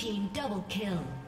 team double kill.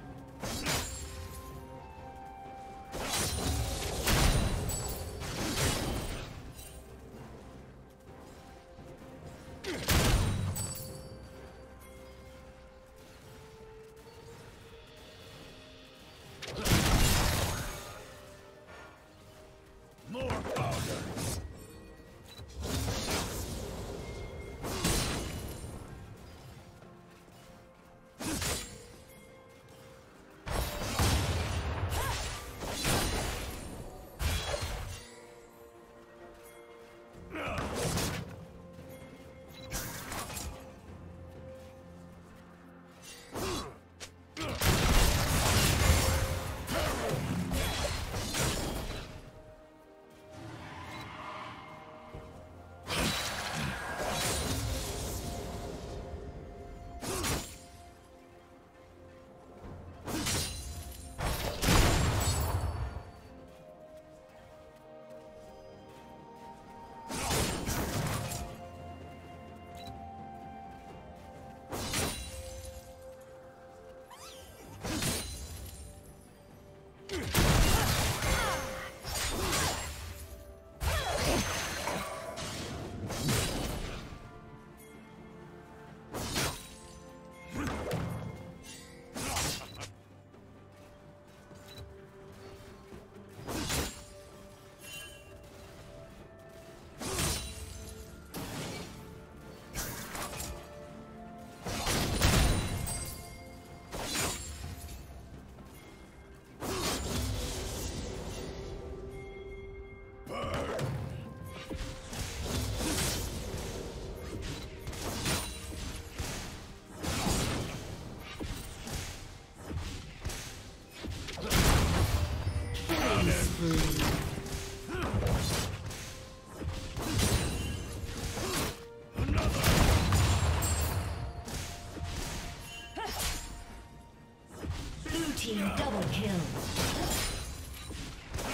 Team double kill.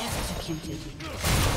Executed.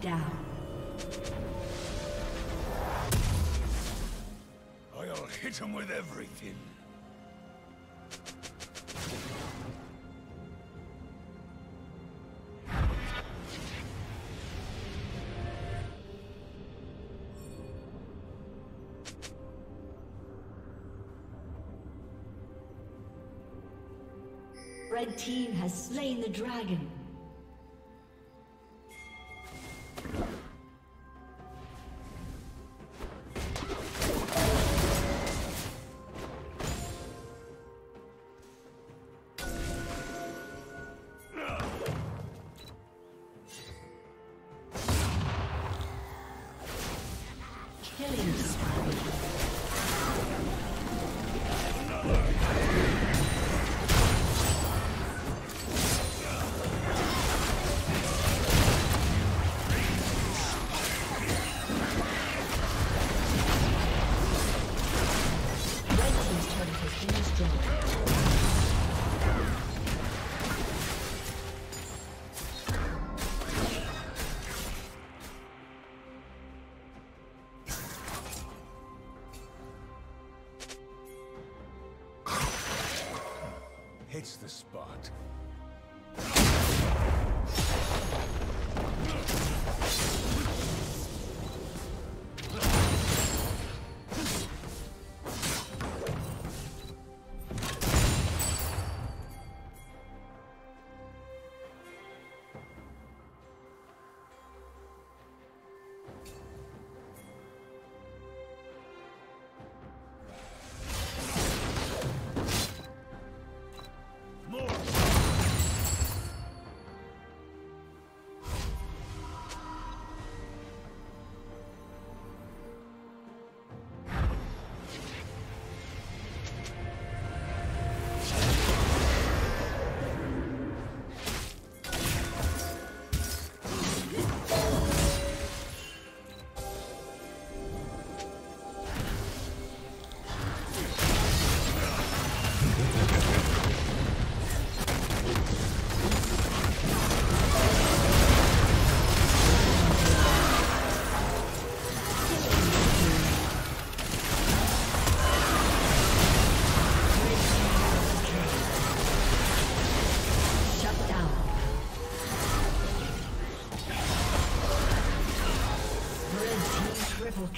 Down. I'll hit him with everything. Red team has slain the dragon. Red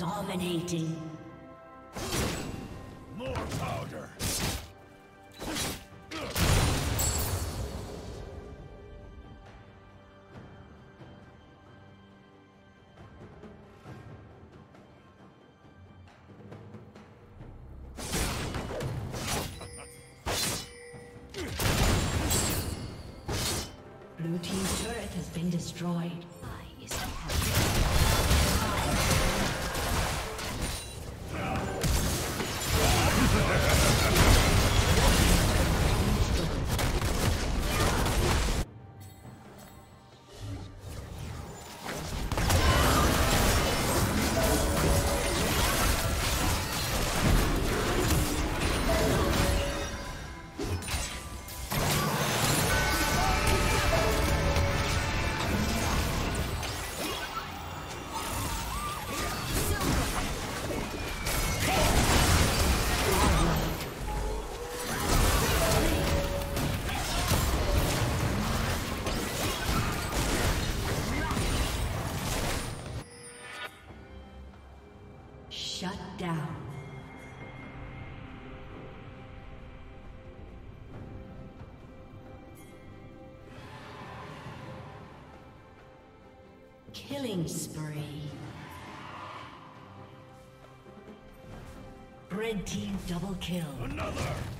Dominating. More powder! Blue team's turret has been destroyed. Killing spree. Red team double kill. Another!